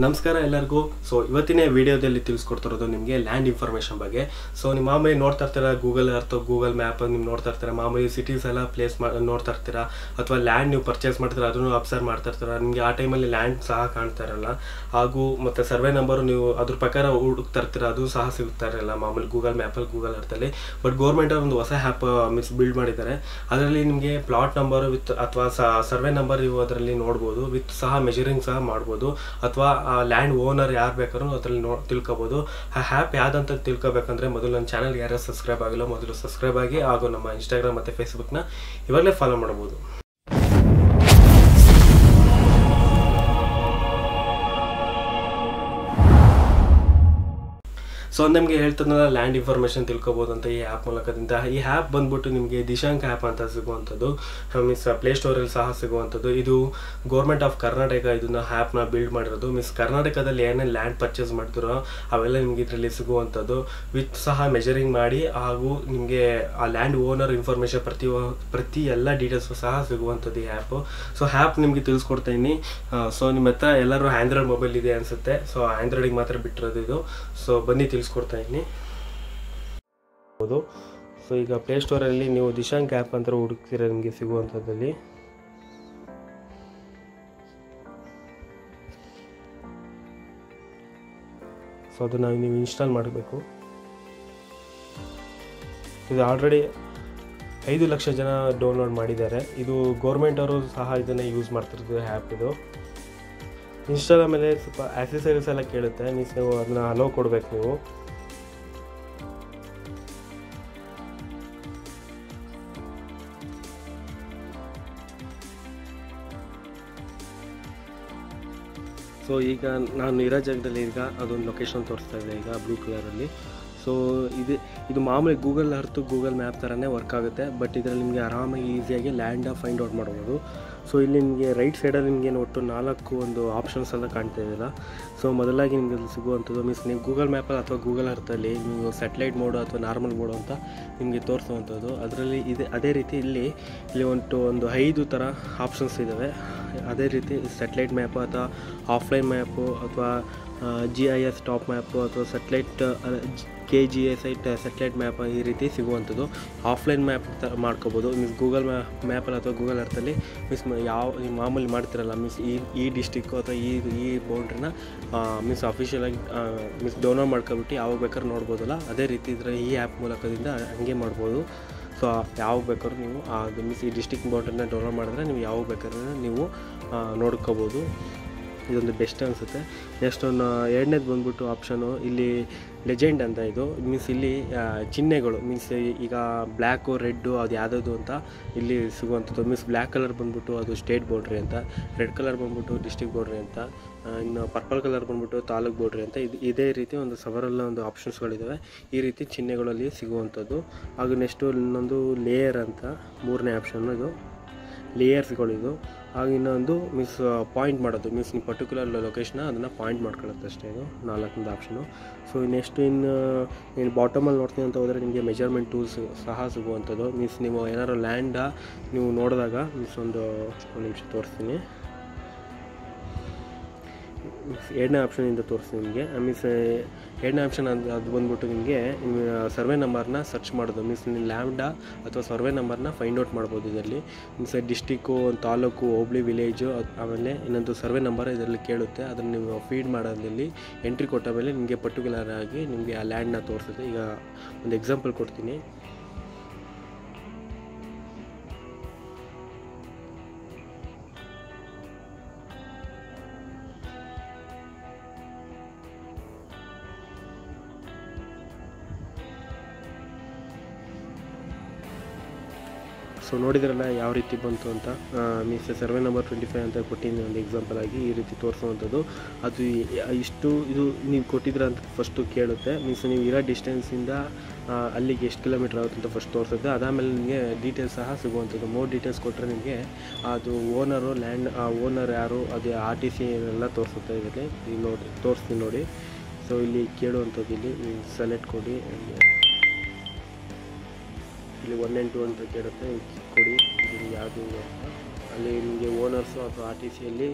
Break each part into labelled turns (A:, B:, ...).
A: ನಮಸ್ಕಾರ ಎಲ್ಲರಿಗೂ. ಸೊ ಇವತ್ತಿನ ವಿಡಿಯೋದಲ್ಲಿ ತಿಳಿಸ್ಕೊಡ್ತಿರೋದು ನಿಮಗೆ ಲ್ಯಾಂಡ್ ಇನ್ಫಾರ್ಮೇಷನ್ ಬಗ್ಗೆ. ಸೊ ನಿಮ್ಮ ಮಾಮೂಲಿ ನೋಡ್ತಾ ಇರ್ತೀರಾ ಗೂಗಲ್ ಅರ್ಥ ಗೂಗಲ್ ಮ್ಯಾಪ್ ನೀವು ನೋಡ್ತಾ ಇರ್ತೀರಾ ಮಾಮೂಲಿ ಸಿಟೀಸ್ ಎಲ್ಲ ಪ್ಲೇಸ್ ನೋಡ್ತಾ ಇರ್ತೀರಾ? ಅಥವಾ ಲ್ಯಾಂಡ್ ನೀವು ಪರ್ಚೇಸ್ ಮಾಡ್ತೀರ ಅದನ್ನು ಅಬ್ಸರ್ವ್ ಮಾಡ್ತಾ ಇರ್ತೀರಾ? ನಿಮಗೆ ಆ ಟೈಮಲ್ಲಿ ಲ್ಯಾಂಡ್ ಸಹ ಕಾಣ್ತಾ ಇರಲ್ಲ. ಹಾಗೂ ಮತ್ತು ಸರ್ವೆ ನಂಬರು ನೀವು ಅದ್ರ ಪ್ರಕಾರ ಹುಡುಕ್ತಾ ಇರ್ತೀರ, ಅದು ಸಹ ಸಿಗ್ತಾ ಇರಲ್ಲ ಮಾಮೂಲಿ ಗೂಗಲ್ ಮ್ಯಾಪಲ್ಲಿ ಗೂಗಲ್ ಅರ್ಥಲ್ಲಿ ಬಟ್ ಗೌರ್ಮೆಂಟ್ ಒಂದು ಹೊಸ ಆ್ಯಪ್ ಮಿಸ್ ಬಿಲ್ಡ್ ಮಾಡಿದ್ದಾರೆ. ಅದರಲ್ಲಿ ನಿಮಗೆ ಪ್ಲಾಟ್ ನಂಬರ್ ವಿತ್ ಅಥವಾ ಸರ್ವೆ ನಂಬರ್ ನೀವು ಅದರಲ್ಲಿ ನೋಡ್ಬೋದು. ವಿತ್ ಸಹ ಮೆಜರಿಂಗ್ ಸಹ ಮಾಡ್ಬೋದು. ಅಥವಾ ಲ್ಯಾಂಡ್ ಓನರ್ ಯಾರು ಬೇಕಾದ್ರೂ ಅದರಲ್ಲಿ ನೋ, ತಿಳ್ಕೊಬೋದು. ಆ ಹ್ಯಾಪ್ ಯಾವ್ದಂತ ತಿಳ್ಕೊಬೇಕಂದ್ರೆ ಮೊದಲು ನನ್ನ ಚಾನಲ್ ಯಾರು ಸಬ್ಸ್ಕ್ರೈಬ್ ಆಗಿಲ್ಲ, ಮೊದಲು ಸಬ್ಸ್ಕ್ರೈಬ್ ಆಗಿ ಹಾಗೂ ನಮ್ಮ ಇನ್ಸ್ಟಾಗ್ರಾಮ್ ಮತ್ತು ಫೇಸ್ಬುಕ್ನ ಇವಾಗಲೇ ಫಾಲೋ ಮಾಡ್ಬೋದು. ಸೊ ನಿಮಗೆ ಹೇಳ್ತದಲ್ಲ ಲ್ಯಾಂಡ್ ಇನ್ಫಾರ್ಮೇಷನ್ ತಿಳ್ಕೊಬೋದು ಅಂತ ಈ ಆ್ಯಪ್ ಮೂಲಕದಿಂದ. ಈ ಆ್ಯಪ್ ಬಂದ್ಬಿಟ್ಟು ನಿಮಗೆ ದಿಶಾಂಕ್ ಆ್ಯಪ್ ಅಂತ ಸಿಗುವಂಥದ್ದು ಮೀನ್ಸ್ ಪ್ಲೇಸ್ಟೋರಲ್ಲಿ ಸಹ ಸಿಗುವಂಥದ್ದು. ಇದು ಗೌರ್ಮೆಂಟ್ ಆಫ್ ಕರ್ನಾಟಕ ಇದನ್ನ ಆ್ಯಪ್ನ ಬಿಲ್ಡ್ ಮಾಡಿರೋದು. ಮೀನ್ಸ್ ಕರ್ನಾಟಕದಲ್ಲಿ ಏನೇನು ಲ್ಯಾಂಡ್ ಪರ್ಚೇಸ್ ಮಾಡ್ತಿರೋ ಅವೆಲ್ಲ ನಿಮಗೆ ಇದರಲ್ಲಿ ಸಿಗುವಂಥದ್ದು. ವಿತ್ ಸಹ ಮೆಜರಿಂಗ್ ಮಾಡಿ, ಹಾಗೂ ನಿಮಗೆ ಆ ಲ್ಯಾಂಡ್ ಓನರ್ ಇನ್ಫಾರ್ಮೇಷನ್ ಪ್ರತಿ ಪ್ರತಿ ಎಲ್ಲ ಡೀಟೇಲ್ಸು ಸಹ ಸಿಗುವಂಥದ್ದು ಈ ಆ್ಯಪು ಸೊ ಆ್ಯಪ್ ನಿಮಗೆ ತಿಳಿಸ್ಕೊಡ್ತೀನಿ ಸೊ ನಿಮ್ಮ ಹತ್ರ ಎಲ್ಲರೂ ಆ್ಯಂಡ್ರಾಯ್ಡ್ ಮೊಬೈಲ್ ಇದೆ ಅನಿಸುತ್ತೆ. ಸೊ ಆ್ಯಂಡ್ರಾಯ್ಡಿಗೆ ಮಾತ್ರ ಬಿಟ್ಟಿರೋದು ಇದು. ಸೊ ಬನ್ನಿ ತಿಳಿಸ್ಕೊಡ್ತಾ ಇದ್ದೀನಿ ಹೌದು. ಸೊ ಈಗ ಪ್ಲೇಸ್ಟೋರಲ್ಲಿ ನೀವು ದಿಶಾಂಕ್ ಆ್ಯಪ್ ಅಂತ ಹುಡುಕ್ತೀರ ನಿಮಗೆ ಸಿಗುವಂಥದ್ದಲ್ಲಿ ಸೊ ಅದನ್ನು ನೀವು ಇನ್ಸ್ಟಾಲ್ ಮಾಡಬೇಕು. ಇದು ಆಲ್ರೆಡಿ ಐದು ಲಕ್ಷ ಜನ ಡೌನ್ಲೋಡ್ ಮಾಡಿದ್ದಾರೆ. ಇದು ಗೌರ್ಮೆಂಟ್ ಅವರು ಸಹ ಇದನ್ನು ಯೂಸ್ ಮಾಡ್ತಿರೋದು ಆ್ಯಪ್ ಇದು. ಇನ್ಸ್ಟಾಲ್ ಮೇಲೆ ಸ್ವಲ್ಪ ಆಕ್ಸೆಸರೀಸ್ ಎಲ್ಲ ಕೇಳುತ್ತೆ ನೀವು ಅದನ್ನ ಅಲೋ ಕೊಡ್ಬೇಕು ನೀವು. ಸೊ ಈಗ ನಾನು ಇರೋ ಜಾಗದಲ್ಲಿ ಈಗ ಅದೊಂದು ಲೊಕೇಶನ್ ತೋರಿಸ್ತಾ ಇದೆ ಈಗ ಬ್ಲೂ ಕಲರಲ್ಲಿ ಸೊ ಇದು ಇದು ಮಾಮೂಲಿ ಗೂಗಲ್ ಅರ್ತು ಗೂಗಲ್ ಮ್ಯಾಪ್ ಥರನೇ ವರ್ಕ್ ಆಗುತ್ತೆ. ಬಟ್ ಇದರಲ್ಲಿ ನಿಮಗೆ ಆರಾಮಾಗಿ ಈಸಿಯಾಗಿ ಲ್ಯಾಂಡ ಫೈಂಡ್ ಔಟ್ ಮಾಡ್ಬೋದು. ಸೊ ಇಲ್ಲಿ ನಿಮಗೆ ರೈಟ್ ಸೈಡಲ್ಲಿ ನಿಮಗೆ ಒಟ್ಟು ನಾಲ್ಕು ಒಂದು ಆಪ್ಷನ್ಸ್ ಎಲ್ಲ ಕಾಣ್ತಾ ಇದೆಯಲ್ಲ ಸೊ ಮೊದಲಾಗಿ ನಿಮಗೆ ಇಲ್ಲಿ ಸಿಗುವಂಥದ್ದು ಮೀನ್ಸ್ ನೀವು ಗೂಗಲ್ ಮ್ಯಾಪಲ್ಲಿ ಅಥವಾ ಗೂಗಲ್ ಅರ್ಥಲ್ಲಿ ನೀವು ಸ್ಯಾಟಲೈಟ್ ಮೋಡು ಅಥವಾ ನಾರ್ಮಲ್ ಮೋಡು ಅಂತ ನಿಮಗೆ ತೋರಿಸುವಂಥದ್ದು. ಅದರಲ್ಲಿ ಇದೆ, ಅದೇ ರೀತಿ ಇಲ್ಲಿ ಇಲ್ಲಿ ಒಂದು ಒಂದು ಐದು ಥರ ಆಪ್ಷನ್ಸ್ ಇದ್ದಾವೆ ಅದೇ ರೀತಿ ಸ್ಯಾಟಲೈಟ್ ಮ್ಯಾಪು ಅಥವಾ ಆಫ್ಲೈನ್ ಮ್ಯಾಪು ಅಥವಾ G I S top map ಅಥವಾ ಸೆಟ್ಲೈಟ್ ಕೆ ಜಿ ಎಸ್ ಐಟ್ ಸೆಟ್ಲೈಟ್ ಮ್ಯಾಪ್ ಈ ರೀತಿ ಸಿಗುವಂಥದ್ದು. ಆಫ್ಲೈನ್ ಮ್ಯಾಪ್ ಥರ ಮಾಡ್ಕೋಬೋದು. ಮೀನ್ಸ್ ಗೂಗಲ್ ಮ್ಯಾ ಮ್ಯಾಪಲ್ಲಿ ಅಥವಾ ಗೂಗಲ್ ಅರ್ಥಲ್ಲಿ ಮೀನ್ಸ್ ಯಾವ, ಈ ಮಾಮೂಲಿ ಮಾಡ್ತಿರಲ್ಲ ಮೀನ್ಸ್ ಈ ಈ ಡಿಸ್ಟಿಕ್ಕು ಅಥವಾ ಈ ಈ ಬೌಂಡ್ರಿನ ಮೀನ್ಸ್ ಅಫಿಷಿಯಲಾಗಿ ಮೀನ್ಸ್ ಡೌನ್ಲೋಡ್ ಮಾಡ್ಕೊಬಿಟ್ಟು ಯಾವಾಗ ಬೇಕಾದ್ರೂ ನೋಡ್ಬೋದಲ್ಲ? ಅದೇ ರೀತಿ ಇದ್ರೆ ಈ ಆ್ಯಪ್ ಮೂಲಕದಿಂದ ಹಂಗೆ ಮಾಡ್ಬೋದು. ಸೊ ಯಾವಾಗ ಬೇಕಾದ್ರೂ ನೀವು ಅದು ಮೀನ್ಸ್ ಈ ಡಿಸ್ಟಿಕ್ ಬೌಂಡ್ರಿನ ಡೌನ್ಲೋಡ್ ಮಾಡಿದ್ರೆ ನೀವು ಯಾವಾಗ ಬೇಕಾದ್ರೂ ನೀವು ನೋಡ್ಕೋಬೋದು. ಇದೊಂದು ಬೆಸ್ಟ್ ಅನಿಸುತ್ತೆ. ನೆಕ್ಸ್ಟ್ ಒಂದು, ಎರಡನೇದು ಬಂದ್ಬಿಟ್ಟು ಆಪ್ಷನು ಇಲ್ಲಿ ಲೆಜೆಂಡ್ ಅಂತ ಇದು. ಮೀನ್ಸ್ ಇಲ್ಲಿ ಚಿಹ್ನೆಗಳು ಮೀನ್ಸ್ ಈಗ ಬ್ಲ್ಯಾಕು ರೆಡ್ಡು, ಅದು ಯಾವುದದು ಅಂತ ಇಲ್ಲಿ ಸಿಗುವಂಥದ್ದು. ಮೀನ್ಸ್ ಬ್ಲ್ಯಾಕ್ ಕಲರ್ ಬಂದ್ಬಿಟ್ಟು ಅದು ಸ್ಟೇಟ್ ಬೌಂಡ್ರಿ ಅಂತ, ರೆಡ್ ಕಲರ್ ಬಂದ್ಬಿಟ್ಟು ಡಿಸ್ಟಿಕ್ ಬೌಂಡ್ರಿ ಅಂತ ಇನ್ನು ಪರ್ಪಲ್ ಕಲರ್ ಬಂದ್ಬಿಟ್ಟು ತಾಲೂಕ್ ಬೌಂಡ್ರಿ ಅಂತ, ಇದು, ಇದೇ ರೀತಿ ಒಂದು ಸವರಲ್ಲ ಒಂದು ಆಪ್ಷನ್ಸ್ಗಳಿದ್ದಾವೆ ಈ ರೀತಿ ಚಿಹ್ನೆಗಳಲ್ಲಿ ಸಿಗುವಂಥದ್ದು. ಹಾಗೂ ನೆಕ್ಸ್ಟು ಇನ್ನೊಂದು ಲೇಯರ್ ಅಂತ, ಮೂರನೇ ಆಪ್ಷನ್ ಇದು. ಲೇಯರ್ಸ್ಗಳಿದು. ಹಾಗೆ ಇನ್ನೊಂದು ಮೀನ್ಸ್ ಪಾಯಿಂಟ್ ಮಾಡೋದು. ಮೀನ್ಸ್ ನಿಮ್ಮ ಪರ್ಟಿಕ್ಯುಲರ್ ಲೊಕೇಶನ್ ಅದನ್ನು ಪಾಯಿಂಟ್ ಮಾಡ್ಕೊಳ್ಳುತ್ತೆ ಅಷ್ಟೇ ಇದು ನಾಲ್ಕನೇದು ಆಪ್ಷನು ಸೊ ನೆಕ್ಸ್ಟ್ ಇನ್ನು ನೀನು ಬಾಟಮಲ್ಲಿ ನೋಡ್ತೀನಿ ಅಂತ ಹೋದರೆ ನಿಮಗೆ ಮೆಜರ್ಮೆಂಟ್ ಟೂಲ್ಸ್ ಸಹ ಸಿಗುವಂಥದ್ದು. ಮೀನ್ಸ್ ನೀವು ಏನಾದ್ರು ಲ್ಯಾಂಡ ನೀವು ನೋಡಿದಾಗ ಮೀನ್ಸ್ ಒಂದು ನಿಮಿಷ ತೋರಿಸ್ತೀನಿ. ಎರಡನೇ ಆಪ್ಷನಿಂದ ತೋರಿಸ್ತೀನಿ ನಿಮಗೆ. ಮೀನ್ಸ್ ಎರಡನೇ ಆಪ್ಷನ್ ಅದು ಅದು ಬಂದ್ಬಿಟ್ಟು ನಿಮಗೆ ಸರ್ವೆ ನಂಬರ್ನ ಸರ್ಚ್ ಮಾಡೋದು. ಮೀನ್ಸ್ ನೀವು ಲ್ಯಾಂಡಾ ಅಥವಾ ಸರ್ವೆ ನಂಬರ್ನ ಫೈಂಡ್ ಔಟ್ ಮಾಡ್ಬೋದು ಇದರಲ್ಲಿ. ಮೀನ್ಸ್ ಡಿಸ್ಟಿಕ್ಕು ಒಂದು ತಾಲೂಕು ಹೋಬ್ಳಿ ವಿಲೇಜು ಆಮೇಲೆ ಇನ್ನೊಂದು ಸರ್ವೆ ನಂಬರ್ ಇದರಲ್ಲಿ ಕೇಳುತ್ತೆ. ಅದನ್ನು ನೀವು ಫೀಡ್ ಮಾಡೋದ್ರಲ್ಲಿ ಎಂಟ್ರಿ ಕೊಟ್ಟ ಮೇಲೆ ನಿಮಗೆ ಪರ್ಟಿಕ್ಯುಲರ್ ಆಗಿ ನಿಮಗೆ ಆ ಲ್ಯಾಂಡ್ನ ತೋರಿಸುತ್ತೆ. ಈಗ ಒಂದು ಎಕ್ಸಾಂಪಲ್ ಕೊಡ್ತೀನಿ. ಸೊ ನೋಡಿದ್ರಲ್ಲ ಯಾವ ರೀತಿ ಬಂತು ಅಂತ? Means survey number twenty five ಅಂತ ಕೊಟ್ಟಿದ್ದೀನಿ ಒಂದು ಎಕ್ಸಾಂಪಲ್ ಆಗಿ ಈ ರೀತಿ ತೋರಿಸುವಂಥದ್ದು. ಅದು ಇಷ್ಟು, ಇದು ನೀವು ಕೊಟ್ಟಿದ್ರ ಅಂತ ಫಸ್ಟು ಕೇಳುತ್ತೆ. ಮೀನ್ಸ್ ನೀವು ಇರೋ ಡಿಸ್ಟೆನ್ಸಿಂದ ಅಲ್ಲಿಗೆ ಎಷ್ಟು ಕಿಲೋಮೀಟರ್ ಆಗುತ್ತೆ ಅಂತ ಫಸ್ಟ್ ತೋರಿಸುತ್ತೆ. ಅದಾದಮೇಲೆ ನಿಮಗೆ ಡೀಟೇಲ್ಸ್ ಸಹ ಸಿಗುವಂಥದ್ದು. ಮೋರ್ ಡೀಟೇಲ್ಸ್ ಕೊಟ್ಟರೆ ನಿಮಗೆ ಅದು ಓನರು ಲ್ಯಾಂಡ್ ಓನರ್ ಯಾರು, ಅದು ಆರ್ ಟಿ ಸಿ ಎಲ್ಲ ತೋರಿಸುತ್ತೆ ಇದರಲ್ಲಿ. ನೋಡಿ, ತೋರಿಸ್ತೀನಿ ನೋಡಿ. ಸೊ ಇಲ್ಲಿ ಕೇಳುವಂಥದ್ದು ಇಲ್ಲಿ ಸೆಲೆಕ್ಟ್ ಕೊಡಿ. ಇಲ್ಲಿ ಒನ್ ಆ್ಯಂಡ್ ಟು ಅಂತ ಕೇಳುತ್ತೆ. ಕೊಡಿ. ಇದು ಯಾವುದು ಅಂತ. ಅಲ್ಲಿ ನಿಮಗೆ ಓನರ್ಸು ಅಥವಾ ಆರ್ ಟಿ ಸಿಯಲ್ಲಿ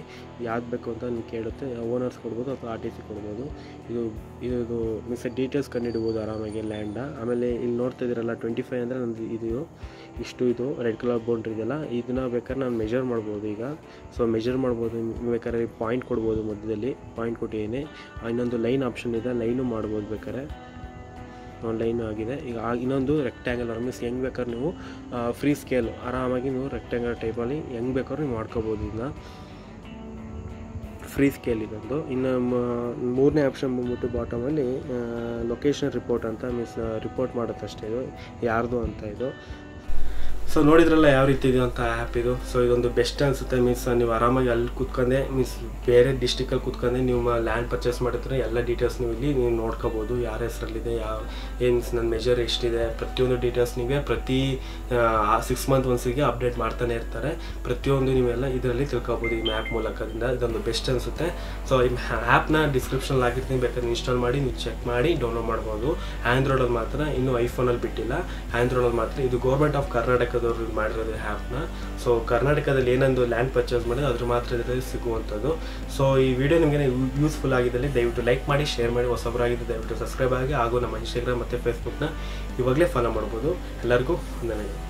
A: ಯಾವ್ದು ಬೇಕು ಅಂತ ನಿಮ್ಗೆ ಕೇಳುತ್ತೆ. ಓನರ್ಸ್ ಕೊಡ್ಬೋದು ಅಥವಾ ಆರ್ ಟಿ ಸಿ ಕೊಡ್ಬೋದು. ಇದು ಇದು ಮೀನ್ಸ್ ಡೀಟೇಲ್ಸ್ ಕಂಡುಹಿಡ್ಬೋದು ಆರಾಮಾಗಿ ಲ್ಯಾಂಡ ಆಮೇಲೆ ಇಲ್ಲಿ ನೋಡ್ತಾ ಇದ್ದೀರಲ್ಲ ಟ್ವೆಂಟಿ ಫೈವ್ ಅಂದರೆ ನಂದು ಇದು, ಇಷ್ಟು ಇದು ರೆಡ್ ಕಲರ್ ಬೌಂಡ್ರಿ ಇದೆಯಲ್ಲ, ಇದನ್ನ ಬೇಕಾದ್ರೆ ನಾನು ಮೆಜರ್ ಮಾಡ್ಬೋದು ಈಗ. ಸೊ ಮೆಜರ್ ಮಾಡ್ಬೋದು ಬೇಕಾದ್ರೆ ಪಾಯಿಂಟ್ ಕೊಡ್ಬೋದು ಮಧ್ಯದಲ್ಲಿ. ಪಾಯಿಂಟ್ ಕೊಟ್ಟಿದ್ದೀನಿ. ಇನ್ನೊಂದು ಲೈನ್ ಆಪ್ಷನ್ ಇದೆ ಲೈನು ಮಾಡ್ಬೋದು ಬೇಕಾದ್ರೆ. ಒಂದು ಲೈನ್ ಆಗಿದೆ. ಈಗ ಇನ್ನೊಂದು ರೆಕ್ಟ್ಯಾಂಗಲ್ ಮೀನ್ಸ್ ಹೆಂಗೆ ಬೇಕಾದ್ರೆ ನೀವು ಫ್ರೀ ಸ್ಕೇಲ್ ಆರಾಮಾಗಿ ನೀವು ರೆಕ್ಟ್ಯಾಂಗಲ್ ಟೈಪಲ್ಲಿ ಹೆಂಗೆ ಬೇಕಾದ್ರೂ ನೀವು ಮಾಡ್ಕೋಬೋದು ಇದನ್ನ. ಫ್ರೀ ಸ್ಕೇಲ್ ಇದೊಂದು. ಇನ್ನು ಮೂರನೇ ಆಪ್ಷನ್ ಬಂದ್ಬಿಟ್ಟು ಬಾಟಮಲ್ಲಿ ಲೊಕೇಶನ್ ರಿಪೋರ್ಟ್ ಅಂತ ಮೀನ್ಸ್ ರಿಪೋರ್ಟ್ ಮಾಡುತ್ತಷ್ಟೇ ಇದು. ಯಾರ್ದು ಅಂತ ಇದು. ಸೊ ನೋಡಿದ್ರಲ್ಲ ಯಾವ ರೀತಿ ಇದೆ ಅಂತ ಆ್ಯಪ್ ಇದು. ಸೊ ಇದೊಂದು ಬೆಸ್ಟ್ ಅನಿಸುತ್ತೆ. ಮೀನ್ಸ್ ನೀವು ಆರಾಮಾಗಿ ಅಲ್ಲಿ ಕೂತ್ಕೊಂಡೆ ಮೀನ್ಸ್ ಬೇರೆ ಡಿಸ್ಟಿಕಲ್ಲಿ ಕೂತ್ಕೊಂಡೆ, ನೀವು ಲ್ಯಾಂಡ್ ಪರ್ಚೇಸ್ ಮಾಡಿದ್ರೆ ಎಲ್ಲ ಡೀಟೇಲ್ಸ್ ನೀವು ಇಲ್ಲಿ ನೀವು ನೋಡ್ಕೋಬೋದು. ಯಾರ ಹೆಸರಲ್ಲಿದೆ, ಯಾವ, ಏನು ನನ್ನ ಮೆಜರ್ ಎಷ್ಟಿದೆ, ಪ್ರತಿಯೊಂದು ಡೀಟೇಲ್ಸ್ ನಿಮಗೆ ಪ್ರತಿ ಸಿಕ್ಸ್ ಮಂತ್ ಒನ್ಸಿಗೆ ಅಪ್ಡೇಟ್ ಮಾಡ್ತಾನೆ ಇರ್ತಾರೆ. ಪ್ರತಿಯೊಂದು ನೀವೆಲ್ಲ ಇದರಲ್ಲಿ ತಿಳ್ಕೊಬೋದು ಈ ಮ್ಯಾಪ್ ಮೂಲಕದಿಂದ. ಇದೊಂದು ಬೆಸ್ಟ್ ಅನಿಸುತ್ತೆ. ಸೊ ಈ ಆ್ಯಪ್ನ ಡಿಸ್ಕ್ರಿಪ್ಷನಲ್ಲಿ ಹಾಕಿರ್ತೀನಿ. ಬೇಕಾದ್ರೆ ಇನ್ಸ್ಟಾಲ್ ಮಾಡಿ, ನೀವು ಚೆಕ್ ಮಾಡಿ ಡೌನ್ಲೋಡ್ ಮಾಡ್ಬೋದು. ಆ್ಯಂಡ್ರಾಯ್ಡಲ್ಲಿ ಮಾತ್ರ ಇನ್ನೂ ಐಫೋನಲ್ಲಿ ಬಿಟ್ಟಿಲ್ಲ. ಆ್ಯಂಡ್ರಾಯ್ಡಲ್ಲಿ ಮಾತ್ರ ಇದು ಗೌರ್ಮೆಂಟ್ ಆಫ್ ಕರ್ನಾಟಕದವ್ರು ಮಾಡಿರೋದು ಆ್ಯಪ್ನ ಸೊ ಕರ್ನಾಟಕದಲ್ಲಿ ಏನೊಂದು ಲ್ಯಾಂಡ್ ಪರ್ಚೇಸ್ ಮಾಡಿದ್ರೆ ಅದ್ರ ಮಾತ್ರ ಸಿಗುವಂಥದ್ದು. ಸೊ ಈ ವಿಡಿಯೋ ನಿಮಗೆ ಯೂಸ್ಫುಲ್ ಆಗಿದ್ದಲ್ಲಿ ದಯವಿಟ್ಟು ಲೈಕ್ ಮಾಡಿ ಶೇರ್ ಮಾಡಿ, ಹೊಸಬರಾಗಿದ್ದು ದಯವಿಟ್ಟು ಸಬ್ಸ್ಕ್ರೈಬ್ ಆಗಿ ಹಾಗೂ ನಮ್ಮ ಇನ್ಸ್ಟಾಗ್ರಾಮ್ ಮತ್ತು ಫೇಸ್ಬುಕ್ನ ಇವಾಗಲೇ ಫಾಲೋ ಮಾಡ್ಬೋದು. ಎಲ್ಲರಿಗೂ ವಂದನೆಗಳು